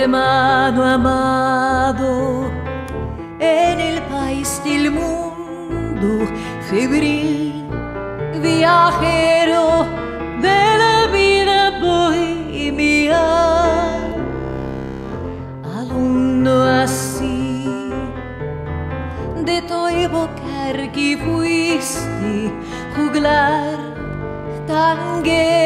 hermano amado, en el país del mundo, febril, viajero de la vida bohemia. Alumno así, de tu evocar que fuiste juglar tanguero,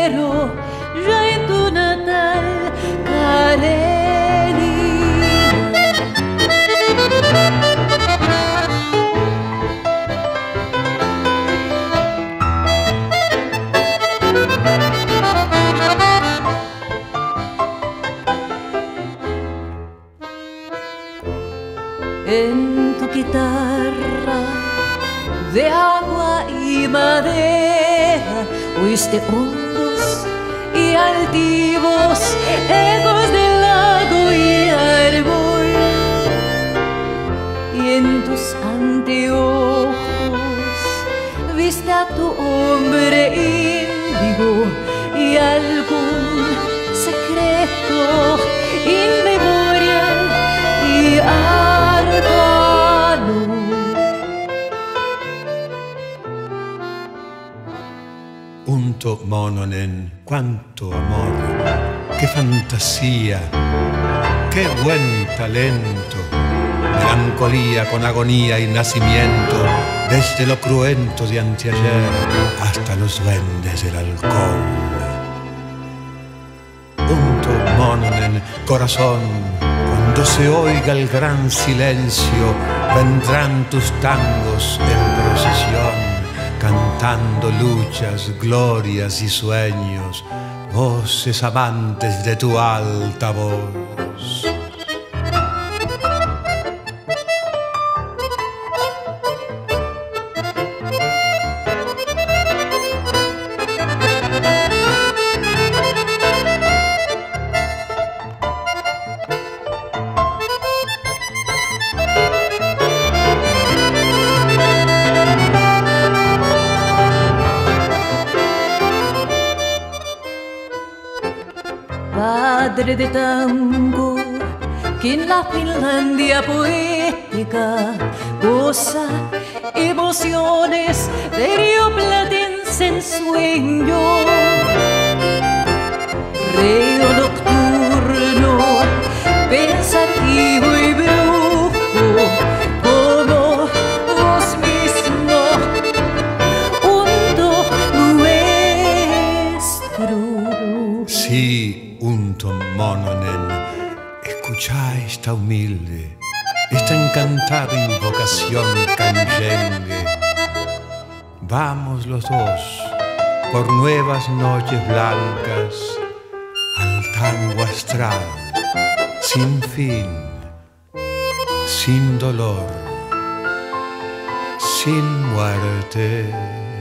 En tu guitarra de agua y madera oíste hondos y altivos ecos Punto mononen, cuánto amor, qué fantasía, qué buen talento, melancolía con agonía y nacimiento, desde lo cruento de anteayer hasta los duendes del alcohol. Punto mononen, corazón, cuando se oiga el gran silencio, vendrán tus tangos en procesión cantando luchas, glorias y sueños, voces amantes de tu alta voz. Padre de tango, que en la Finlandia poética goza emociones de río platense en sueño. Río nocturno, pensativo y brujo, como vos mismo, hundo nuestro. Sí, mononen, escucha esta humilde, esta encantada invocación canyengue. Vamos los dos por nuevas noches blancas al tango astral, sin fin, sin dolor, sin muerte.